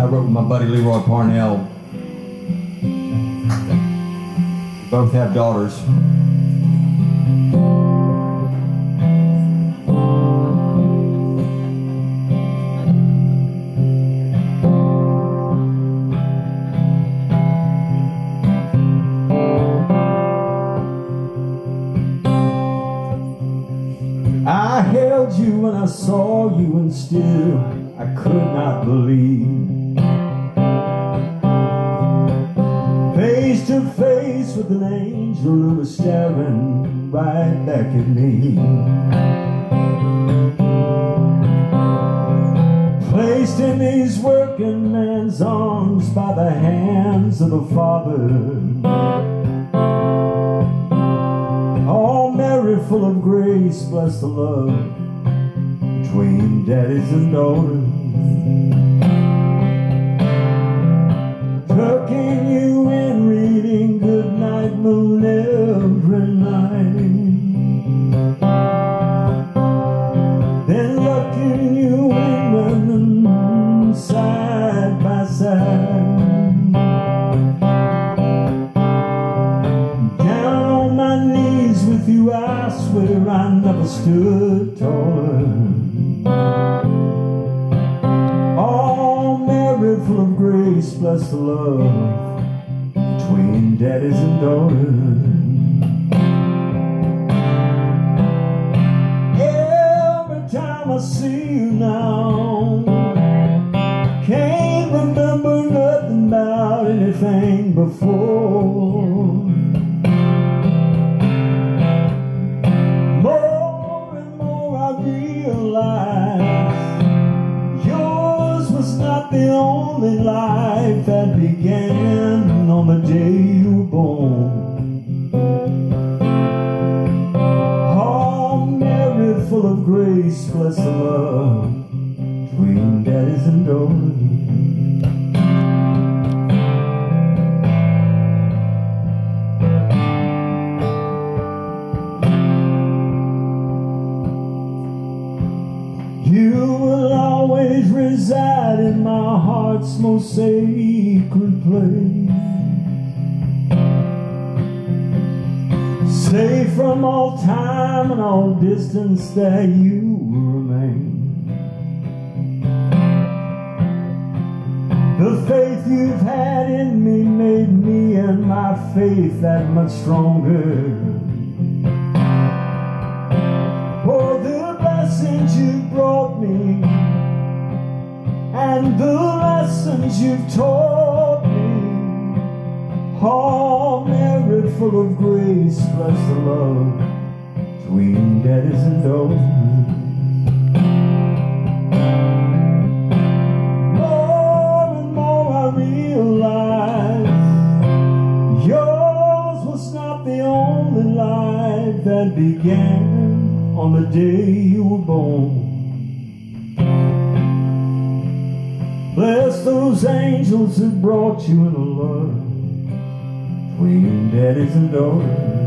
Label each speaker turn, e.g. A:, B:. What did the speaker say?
A: I wrote with my buddy Lee Roy Parnell. Both have daughters. I held you when I saw you and still I could not believe an angel who was staring right back at me. Placed in these working man's arms by the hands of the Father. All Mary full of grace, bless the love between daddies and daughters. I stood taller All married full of grace Bless the love Between daddies and daughters. Every time I see you now Can't remember nothing about anything before only life that began on the day you were born. Oh, Mary, full of grace, bless the love between daddies and daughters. You will always reside in my heart's most sacred place. Safe from all time and all distance that you remain. The faith you've had in me made me and my faith that much stronger. For the blessings you brought me and the lessons you've taught me. Oh, Mary, full of grace, bless the love between daddies and daughters. More and more I realize yours was not the only life that began on the day you were born. Bless those angels who brought you in love between daddies and daughters.